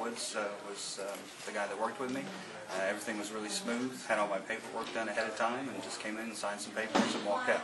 Woods uh, was um, the guy that worked with me. Uh, everything was really smooth. Had all my paperwork done ahead of time, and just came in and signed some papers and walked out.